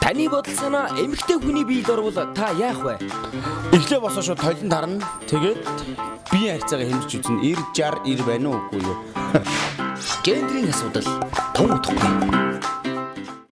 Таны бодол санаа эмэгтэй хүний биед орвол та яах вэ? Эхлээ босоо шууд тойлон тарна. Тэгээд биеийн харьцаагаа хэмжиж үзнэ. 90 60 90 байна уу үгүй юу? Гендрийн асуудал том утгагүй.